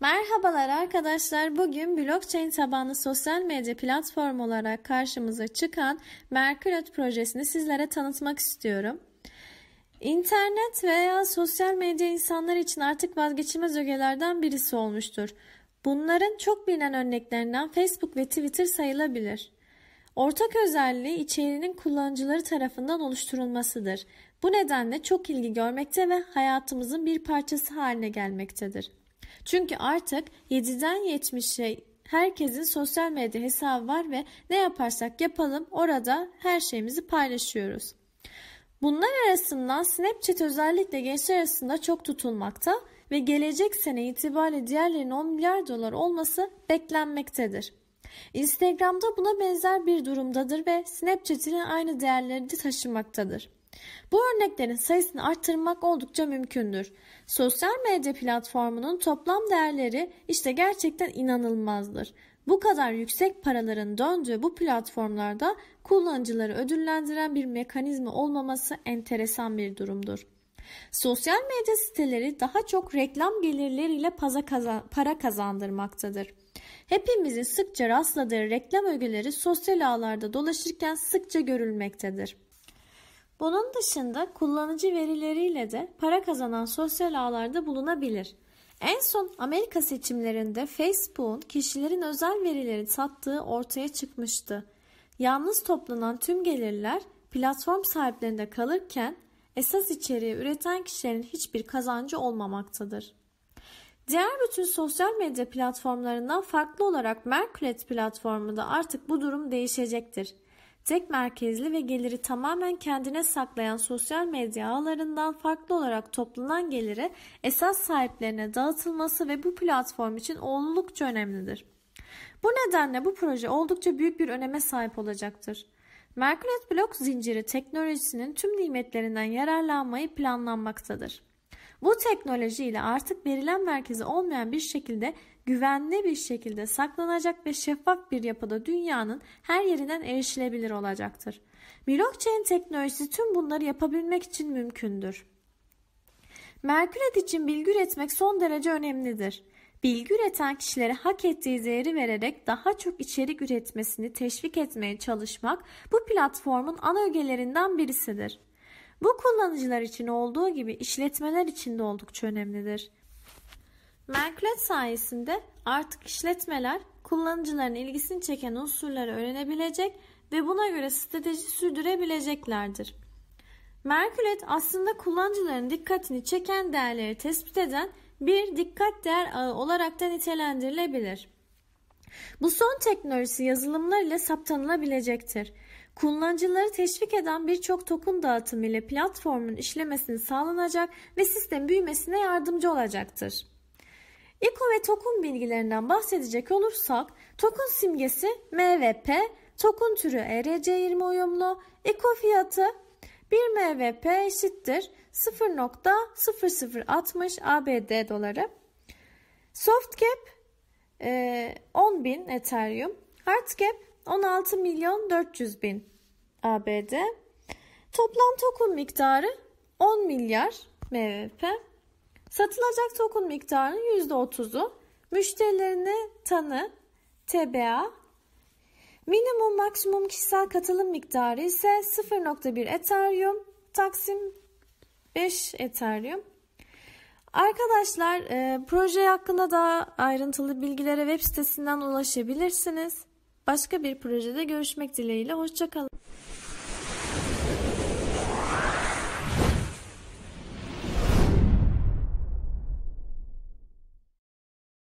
Merhabalar arkadaşlar. Bugün blockchain tabanlı sosyal medya platformu olarak karşımıza çıkan Mercury projesini sizlere tanıtmak istiyorum. İnternet veya sosyal medya insanlar için artık vazgeçilmez ögelerden birisi olmuştur. Bunların çok bilinen örneklerinden Facebook ve Twitter sayılabilir. Ortak özelliği içeriğinin kullanıcıları tarafından oluşturulmasıdır. Bu nedenle çok ilgi görmekte ve hayatımızın bir parçası haline gelmektedir. Çünkü artık 7'den 70'e herkesin sosyal medya hesabı var ve ne yaparsak yapalım orada her şeyimizi paylaşıyoruz. Bunlar arasından Snapchat özellikle gençler arasında çok tutulmakta ve gelecek sene itibariyle diğerlerinin 10 milyar dolar olması beklenmektedir. Instagram'da buna benzer bir durumdadır ve Snapchat'in aynı değerleri de taşımaktadır. Bu örneklerin sayısını arttırmak oldukça mümkündür. Sosyal medya platformunun toplam değerleri işte gerçekten inanılmazdır. Bu kadar yüksek paraların döndüğü bu platformlarda kullanıcıları ödüllendiren bir mekanizma olmaması enteresan bir durumdur. Sosyal medya siteleri daha çok reklam gelirleriyle para kazandırmaktadır. Hepimizin sıkça rastladığı reklam ögeleri sosyal ağlarda dolaşırken sıkça görülmektedir. Bunun dışında kullanıcı verileriyle de para kazanan sosyal ağlarda bulunabilir. En son Amerika seçimlerinde Facebook'un kişilerin özel verileri sattığı ortaya çıkmıştı. Yalnız toplanan tüm gelirler platform sahiplerinde kalırken esas içeriği üreten kişilerin hiçbir kazancı olmamaktadır. Diğer bütün sosyal medya platformlarından farklı olarak Merkulet platformu da artık bu durum değişecektir. Tek merkezli ve geliri tamamen kendine saklayan sosyal medya ağlarından farklı olarak toplanan geliri esas sahiplerine dağıtılması ve bu platform için oldukça önemlidir. Bu nedenle bu proje oldukça büyük bir öneme sahip olacaktır. Merkulet blok zinciri teknolojisinin tüm nimetlerinden yararlanmayı planlanmaktadır. Bu teknoloji ile artık verilen merkezi olmayan bir şekilde güvenli bir şekilde saklanacak ve şeffaf bir yapıda dünyanın her yerinden erişilebilir olacaktır. Blockchain teknolojisi tüm bunları yapabilmek için mümkündür. Merküret için bilgi üretmek son derece önemlidir. Bilgi üreten kişilere hak ettiği değeri vererek daha çok içerik üretmesini teşvik etmeye çalışmak bu platformun ana ögelerinden birisidir. Bu kullanıcılar için olduğu gibi işletmeler için de oldukça önemlidir. Merklet sayesinde artık işletmeler kullanıcıların ilgisini çeken unsurları öğrenebilecek ve buna göre strateji sürdürebileceklerdir. Merkulet aslında kullanıcıların dikkatini çeken değerleri tespit eden bir dikkat değer ağı olarak da nitelendirilebilir. Bu son teknolojisi yazılımlar ile saptanılabilecektir. Kullanıcıları teşvik eden birçok token dağıtımı ile platformun işlemesini sağlanacak ve sistem büyümesine yardımcı olacaktır. İko ve token bilgilerinden bahsedecek olursak token simgesi MVP, token türü ERC20 uyumlu, İko fiyatı 1 MVP eşittir 0.0060 ABD doları. Softcap e, 10.000 Ethereum, Hardcap 16 milyon 400 bin ABD. Toplam token miktarı 10 milyar MVP. Satılacak token miktarının %30'u müşterilerine tanı, TBA, minimum maksimum kişisel katılım miktarı ise 0.1 Ethereum, Taksim 5 Ethereum. Arkadaşlar e, proje hakkında daha ayrıntılı bilgilere web sitesinden ulaşabilirsiniz. Başka bir projede görüşmek dileğiyle. Hoşçakalın.